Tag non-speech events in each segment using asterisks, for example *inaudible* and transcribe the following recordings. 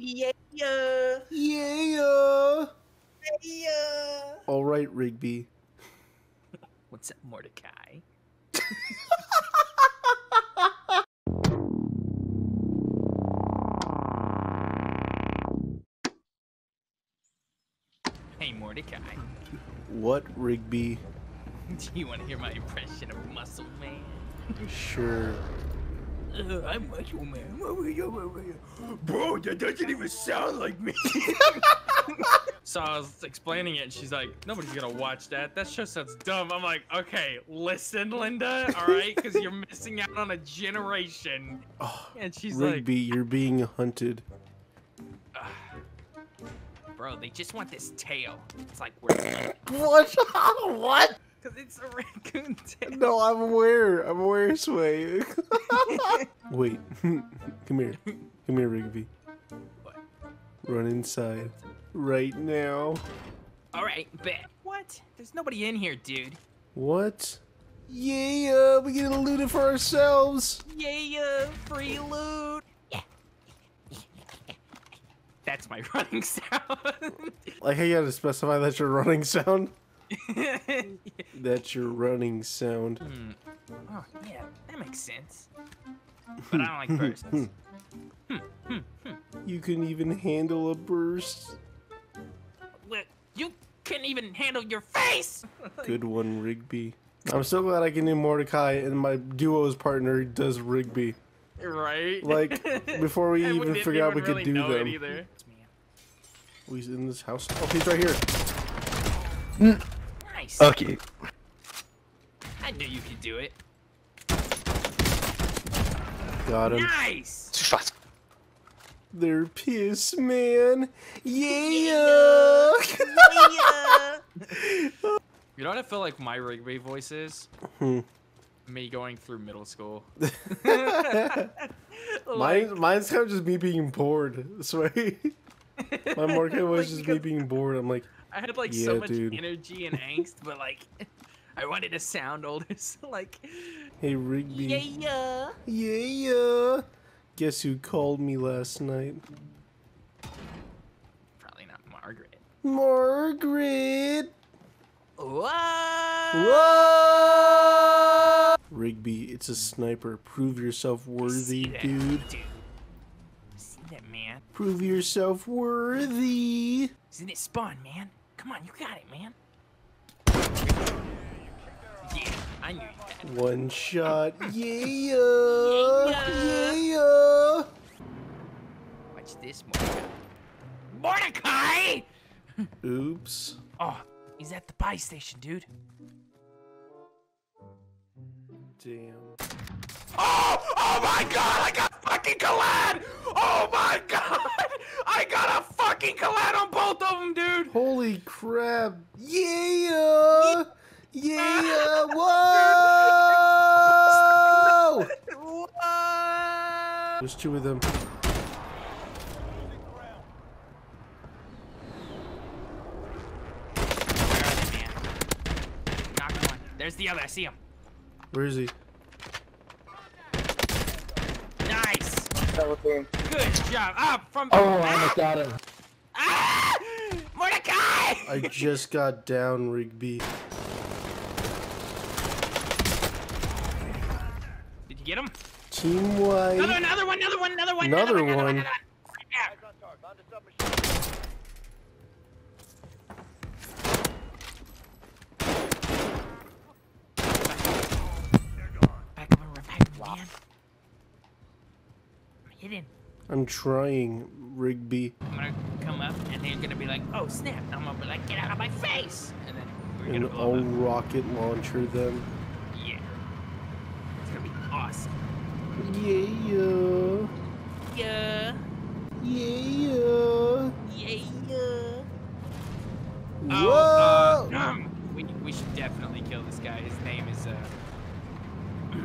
Yeah. Yeah. Yeah. Yeah. All right, Rigby. *laughs* What's up, Mordecai? *laughs* hey, Mordecai. What, Rigby? *laughs* Do you want to hear my impression of Muscle Man? Sure. Uh, I'm Muscle Man. Bro, that doesn't even sound like me. *laughs* so I was explaining it, and she's like, "Nobody's gonna watch that. That show sounds dumb." I'm like, "Okay, listen, Linda. All right, because you're missing out on a generation." Oh, And she's Rigby, you're being hunted. like, *sighs* "Bro, they just want this tail. It's like we're *laughs* What? *laughs* what? because it's a raccoon tail." No, I'm aware. I'm aware, Sway. *laughs* Wait. *laughs* Come here. Come here, Rigby. What? Run inside. Right now. All right, bet. What? There's nobody in here, dude. What? Yeah, we get to loot it for ourselves. Yeah, free loot. Yeah. That's my *laughs* running sound. Like, how you gotta specify that's your running sound? That's your running sound. Hmm. Oh, yeah, that makes sense. *laughs* But I don't like persons. Hmm, hmm, hmm. You can even handle a burst. Look, you couldn't even handle your face! *laughs* Good one, Rigby. I'm so glad I can do Mordecai and my duo's partner does Rigby. right? Like, *laughs* before we even didn't figured out we even could really do know them. either. Oh, he's in this house. Oh, he's right here. Nice. Okay. I knew you could do it. Got him. Nice! Too fast. They're pissed, man. Yeah. *laughs* You know what I feel like my Rigby voice is? Hmm. Me going through middle school. *laughs* *laughs* Mine, mine's kind of just me being bored. Sway. My Mordecai was Like, just me being bored. I'm like, I had like Yeah, so much dude. energy and angst, but like I wanted to sound older, so *laughs* like hey, Rigby. yeah. Yeah. Yeah. Yeah. Guess who called me last night? Probably not Margaret. Margaret. Whoa! Whoa! Rigby, it's a sniper. Prove yourself worthy, that, dude. See that, man? Prove yourself worthy. Isn't it spawn, man? Come on, you got it, man. I knew you had. One shot. *laughs* Yeah. Yeah. Yeah. Watch this, Mordecai. Mordecai! *laughs* Oops. Oh, he's at the buy station, dude. Damn. Oh! Oh my god! I got fucking collide! Oh my god! I got a fucking collide on both of them, dude! Holy crap. Yeah. Yeah. *laughs* Whoa. What? There's two of them. There's the other. I see him. Where is he? Nice. Good job. Up from. Oh, I almost got him. Ah! Mordecai! I just got down, Rigby. Did you get him? Team White. Another, another one, another one, another one, Another another one. one. Another one. Back up and revive him, man. I'm hidden. I'm trying, Rigby. I'm gonna come up and they're gonna be like, oh snap. I'm gonna be like, get out of my face. And then we're And gonna blow I'll rocket launcher them. Yeah. It's gonna be awesome. Yeah. Yeah. Yeah. Yeah. Whoa! Oh, uh, we, we should definitely kill this guy. His name is, uh, *clears throat*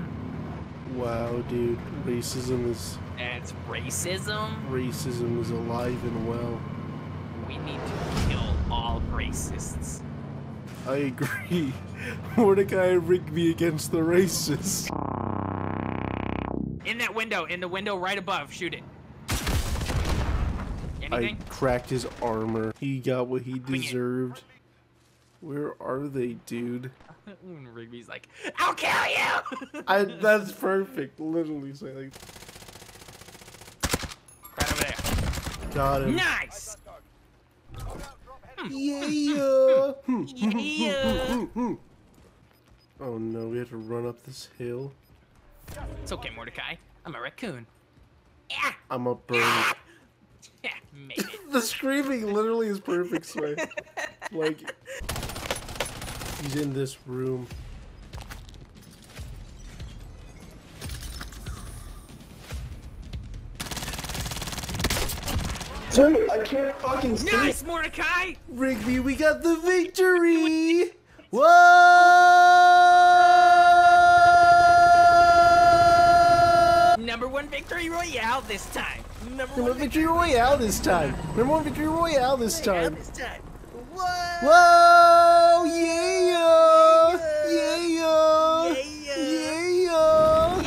wow, dude. Racism is That's racism. racism is alive and well. We need to kill all racists. I agree. *laughs* Mordecai and Rigby against the racists. In window, in the window right above, shoot it. anything? cracked his armor. He got what he deserved. Where are they, dude? *laughs* Rigby's like, I'll kill you! *laughs* I that's perfect. Literally say like right over there. got him. Nice! Hmm. Yeah. *laughs* Yeah. oh no, we have to run up this hill. It's okay, Mordecai. I'm a raccoon. Yeah, I'm a bird. Ah! *laughs* yeah, made *laughs* the screaming literally is perfect, Sway. *laughs* like he's in this room. Dude, I can't fucking see. Nice, Mordecai! Rigby, we got the victory! Whoa! Number one victory royale this time. Number Number one victory royale this time. Number one victory royale this time. this time. What? Whoa! Yeah! Yeah! Yeah. Yeah!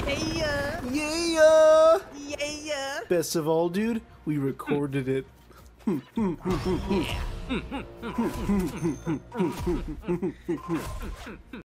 Yeah. Yeah! Yeah. Best of all, dude, we recorded it. *laughs*